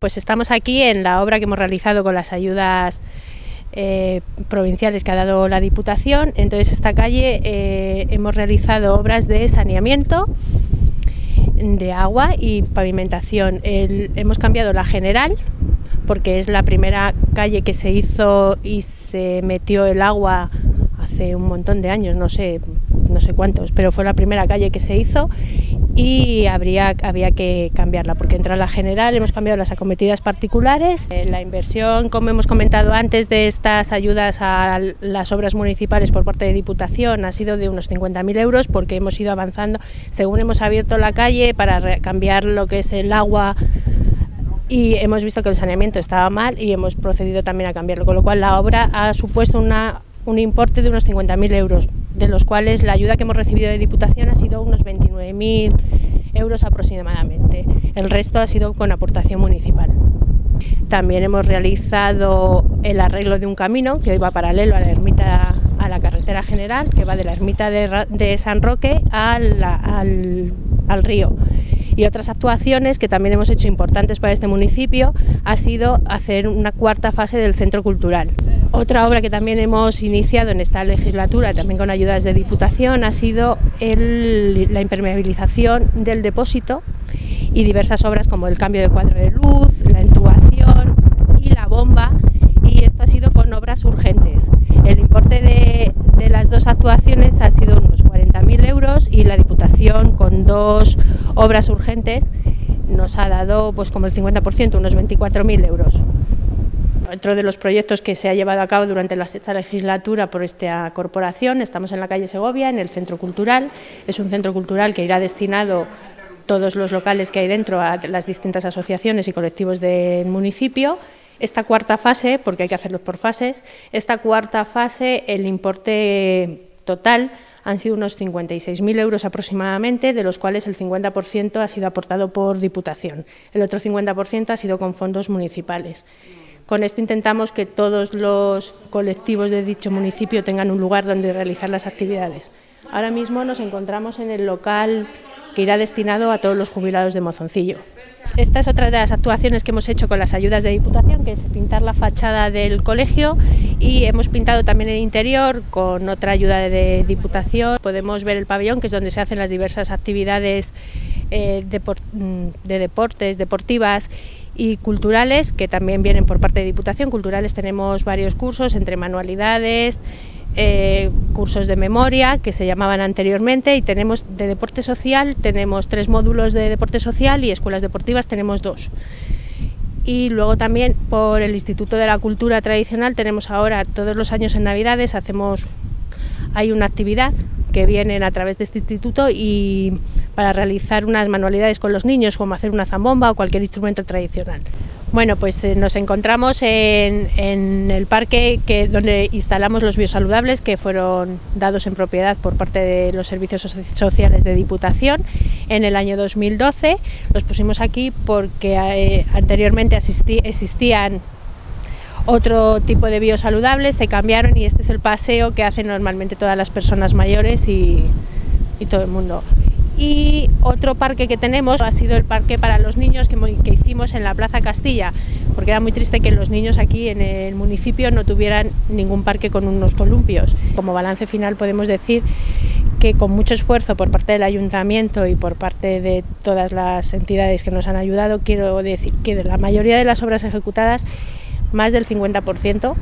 pues estamos aquí en la obra que hemos realizado con las ayudas eh, provinciales que ha dado la Diputación. Entonces, esta calle eh, hemos realizado obras de saneamiento, de agua y pavimentación. hemos cambiado la general porque es la primera calle que se hizo y se metió el agua hace un montón de años, no sé, no sé cuántos, pero fue la primera calle que se hizo y habría, había que cambiarla, porque entra la general, hemos cambiado las acometidas particulares. Eh, la inversión, como hemos comentado antes, de estas ayudas a las obras municipales por parte de Diputación ha sido de unos 50.000 euros, porque hemos ido avanzando según hemos abierto la calle para cambiar lo que es el agua y hemos visto que el saneamiento estaba mal y hemos procedido también a cambiarlo, con lo cual la obra ha supuesto una, un importe de unos 50.000 euros de los cuales la ayuda que hemos recibido de Diputación ha sido unos 29.000 euros aproximadamente. El resto ha sido con aportación municipal. También hemos realizado el arreglo de un camino que iba paralelo a la ermita, a la carretera general, que va de la ermita de, San Roque al, al río y otras actuaciones que también hemos hecho importantes para este municipio ha sido hacer una cuarta fase del centro cultural. Otra obra que también hemos iniciado en esta legislatura, también con ayudas de Diputación, ha sido la impermeabilización del depósito y diversas obras como el cambio de cuadro de luz, la intubación y la bomba, y esto ha sido con obras urgentes. El importe de, de las dos actuaciones ha sido unos 40.000 euros y la Diputación con dos obras urgentes nos ha dado pues como el 50%, unos 24.000 euros otro de los proyectos que se ha llevado a cabo durante la sexta legislatura por esta corporación. Estamos en la calle Segovia, en el Centro Cultural. Es un centro cultural que irá destinado todos los locales que hay dentro a las distintas asociaciones y colectivos del municipio. Esta cuarta fase, porque hay que hacerlo por fases, esta cuarta fase, el importe total han sido unos 56.000 euros aproximadamente, de los cuales el 50% ha sido aportado por Diputación. El otro 50% ha sido con fondos municipales. Con esto intentamos que todos los colectivos de dicho municipio tengan un lugar donde realizar las actividades. Ahora mismo nos encontramos en el local que irá destinado a todos los jubilados de Mozoncillo. Esta es otra de las actuaciones que hemos hecho con las ayudas de Diputación, que es pintar la fachada del colegio y hemos pintado también el interior con otra ayuda de Diputación. Podemos ver el pabellón, que es donde se hacen las diversas actividades eh, mm, de deportes, deportivas y culturales que también vienen por parte de Diputación. Culturales tenemos varios cursos entre manualidades, eh, cursos de memoria que se llamaban anteriormente y tenemos de deporte social, tenemos tres módulos de deporte social y escuelas deportivas tenemos dos. Y luego también por el Instituto de la Cultura Tradicional tenemos ahora todos los años en Navidades hacemos hay una actividad que vienen a través de este instituto y para realizar unas manualidades con los niños, como hacer una zambomba o cualquier instrumento tradicional. Bueno, pues eh, nos encontramos en, el parque que, donde instalamos los biosaludables que fueron dados en propiedad por parte de los servicios sociales de Diputación en el año 2012. Los pusimos aquí porque eh, anteriormente existían otro tipo de biosaludables, se cambiaron y este es el paseo que hacen normalmente todas las personas mayores y, todo el mundo. Y otro parque que tenemos ha sido el parque para los niños que, hicimos en la Plaza Castilla, porque era muy triste que los niños aquí en el municipio no tuvieran ningún parque con unos columpios. Como balance final podemos decir que con mucho esfuerzo por parte del ayuntamiento y por parte de todas las entidades que nos han ayudado, quiero decir que de la mayoría de las obras ejecutadas más del 50%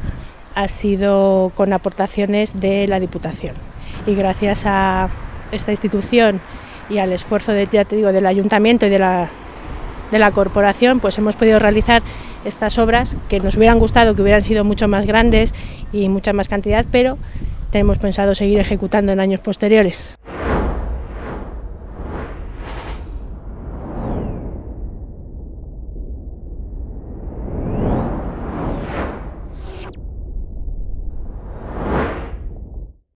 ha sido con aportaciones de la Diputación. Y gracias a esta institución y al esfuerzo de, ya te digo, del ayuntamiento y de la, de la corporación, pues hemos podido realizar estas obras que nos hubieran gustado que hubieran sido mucho más grandes y mucha más cantidad, pero tenemos pensado seguir ejecutando en años posteriores.